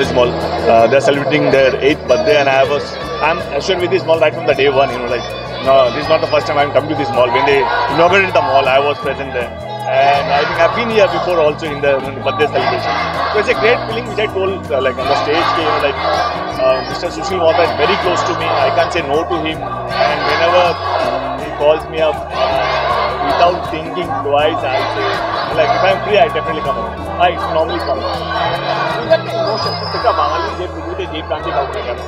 Acropolis Mall. Uh, they're celebrating their eighth birthday, and I was I'm assured with this mall right from the day one. You know, like no, this is not the first time I'm come to this mall. When they inaugurated the mall, I was present there, and I think I've been here before also in the, birthday celebration. So it's a great feeling, which I told uh, like on the stage. You know, like uh, Mr. Sushil Mohta is very close to me. I can't say no to him, and whenever he calls me up. Uh, without thinking twice, I say, like, if I'm free, I definitely come out. I normally come out. প্রত্যেকটা বাঙালি যে পৃথিবীতে যে প্রান্তে কাউকে না কেন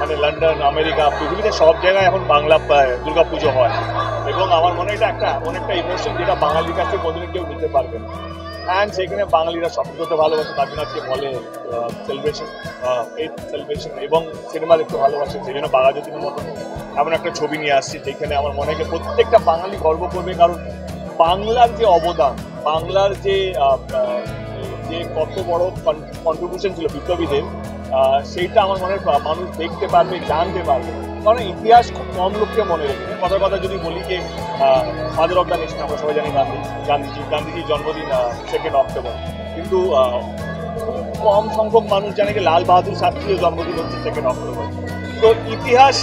মানে London America পৃথিবীতে সব জায়গায় এখন বাংলা দুর্গা পুজো হয় এবং আমার মনে এটা একটা এমন একটা ইমোশন যেটা বাঙালির কাছে কোনোদিন কেউ নিতে পারবে না অ্যান্ড সেখানে বাঙালিরা শপিং করতে ভালোবাসে তার জন্য আজকে বলে সেলিব্রেশন এই সেলিব্রেশন এবং সিনেমা দেখতে ভালোবাসে সেই জন্য বাঘাযতীনের মতো এমন একটা ছবি নিয়ে আসছি যেখানে আমার মনে হয় প্রত্যেকটা বাঙালি গর্ব করবে কারণ বাংলার যে অবদান বাংলার যে যে কত বড় কন্ট্রিবিউশন ছিল বিপ্লবীদের সেইটা আমার মনে হয় মানুষ দেখতে পারবে, জানতে পারবে। কারণ ইতিহাস খুব কম লোককে মনে রেখেছে কথার কথা যদি বলি যে ফাদার অফ দ্য নেশন আমরা সবাই জানি গান্ধী, গান্ধীজি, গান্ধীজির জন্মদিন সেকেন্ড অক্টোবর কিন্তু কম সংখ্যক মানুষ জানে যে লাল বাহাদুর শাস্ত্রীর জন্মদিন হচ্ছে সেকেন্ড অক্টোবর তো ইতিহাস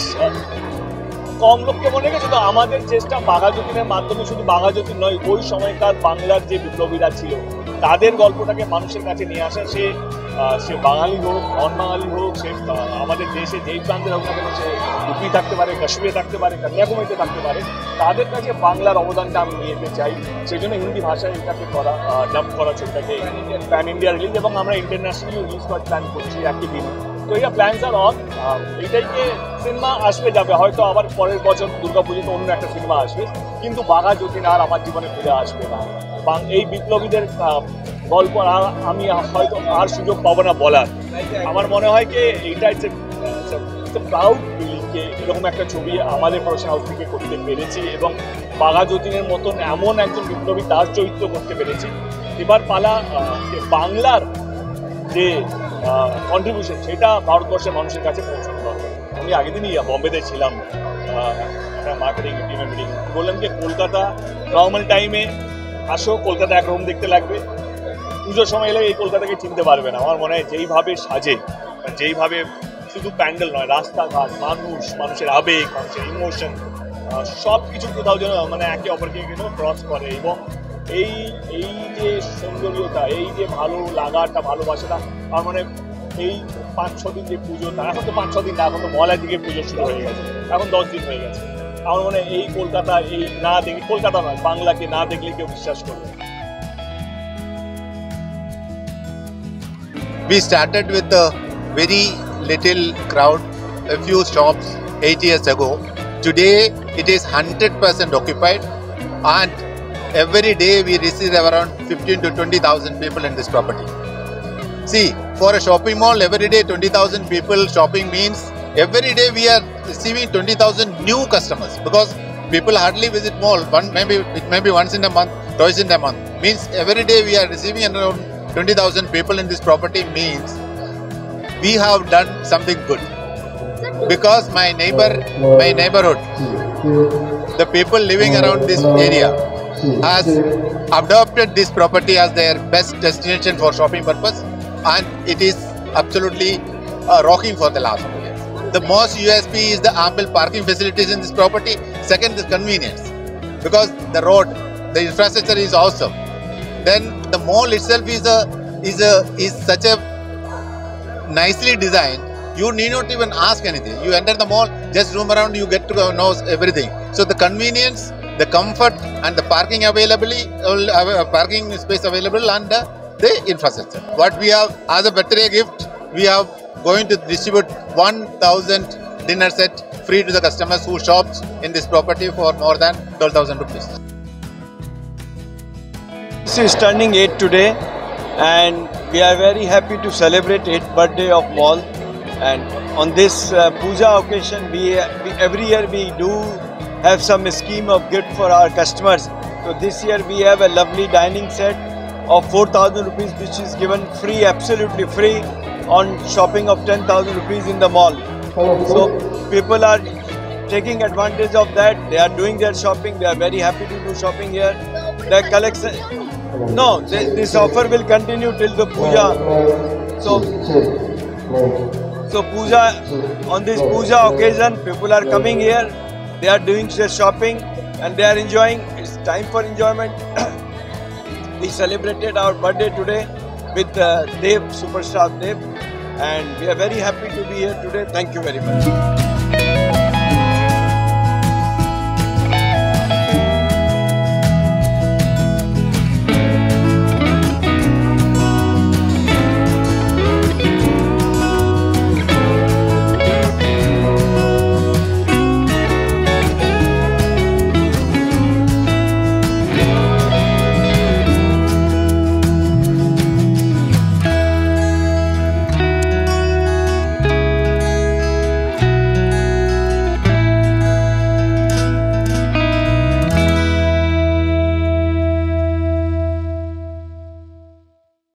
কম লোককে মনে রেখেছে তো আমাদের চেষ্টা বাঘাযতীনের মাধ্যমে শুধু বাঘাযতীন নয়, ওই সময়কার বাংলার যে বিপ্লবীরা ছিল, তাদের গল্পটাকে মানুষের কাছে নিয়ে আসা। সে সে বাঙালি হোক নন বাঙালি হোক, সে আমাদের দেশে যেই প্রান্তে হোক না সে ইউপি থাকতে পারে, কাশ্মীরে থাকতে পারে, কন্যাকুমারীতে থাকতে পারে। তাদের কাছে বাংলার অবদানটা আমি নিয়ে যেতে চাই। সেই জন্য হিন্দি ভাষায় এটাকে করা ডাব করা ছবিটাকে প্যান ইন্ডিয়া রিলিজ এবং আমরা ইন্টারন্যাশনালি রিলিজ করার প্ল্যান করছি একই দিন। তো এটা প্ল্যানস আর অন এটাইকে সিনেমা আসবে যাবে, হয়তো আবার পরের বছর দুর্গা পুজোতে অন্য একটা সিনেমা আসবে, কিন্তু বাঘা যতীন আর আমার জীবনে ফিরে আসবে না। বাং- এই বিপ্লবীদের গল্প আমি হয়তো আর সুযোগ পাবো না বলার। আমার মনে হয় যে এইটা হচ্ছে প্রাউড ফিলিংকে এরকম একটা ছবি আমাদের প্রোডাকশন হাউস থেকে করতে পেরেছি এবং বাঘা যতীনের মতন এমন একজন বিপ্লবী তার চরিত্র করতে পেরেছি। এবার পালা বাংলার যে কন্ট্রিবিউশন সেটা ভারতবর্ষের মানুষের কাছে পৌঁছানো আমি আগের দিনই বম্বেতে ছিলাম। একটা মার্কেটিং টিমের মিটিং বললাম যে, কলকাতা নর্মাল টাইমে আসো, কলকাতা একরকম দেখতে লাগবে। পুজোর সময় এলে এই কলকাতাকে চিনতে পারবে না। আমার মনে হয় যেইভাবে সাজে যেইভাবে শুধু প্যান্ডেল নয়, রাস্তাঘাট, মানুষ, মানুষের আবেগ, মানুষের ইমোশন সব কিছু কোথাও যেন মানে একে অপরকে যেন ক্রস করে। এবং এই এই যে সৌন্দর্যতা, এই যে ভালো লাগাটা, ভালোবাসাটা, আমার মানে এই পাঁচ ছ দিন যে পুজোটা এখন তো পাঁচ ছ দিন না এখন তো মলার দিকে পুজো শুরু হয়ে গেছে এখন দশ দিন হয়ে গেছে আমার মনে হয় এই কলকাতা এই না দেখলে কলকাতা নয় বাংলাকে না দেখলে কেউ বিশ্বাস করবে না। We started with a very little crowd, a few shops eight years ago. Today it is 100% occupied and every day we receive around 15 to 20,000 people in this property. See, for a shopping mall, every day 20,000 people shopping means every day we are receiving 20,000 new customers because people hardly visit mall. One maybe it may be once in a month, twice in a month. Means every day we are receiving around 20,000 people in this property means we have done something good because my neighbor, my neighborhood, the people living around this area has adopted this property as their best destination for shopping purpose and it is absolutely uh, rocking for the last few years. The most USP is the ample parking facilities in this property. Second, the convenience because the road, the infrastructure is awesome. Then the mall itself is a is a is such a nicely designed. You need not even ask anything. You enter the mall, just roam around, you get to know everything. So the convenience, the comfort, and the parking availability, uh, parking space available, and uh, the infrastructure. What we have as a birthday gift, we are going to distribute 1,000 dinner set free to the customers who shops in this property for more than 12,000 rupees. This is turning 8 today and we are very happy to celebrate 8th birthday of mall and on this uh, puja occasion we, we every year we do have some scheme of gift for our customers so this year we have a lovely dining set of 4000 rupees which is given free absolutely free on shopping of 10000 rupees in the mall so people are taking advantage of that they are doing their shopping they are very happy to do shopping here the collection no, th- this offer will continue till the puja. So So puja, on this puja occasion, people are coming here. They are doing their shopping and they are enjoying. It's time for enjoyment. we celebrated our birthday today with uh, Dev, superstar Dev, and we are very happy to be here today. Thank you very much.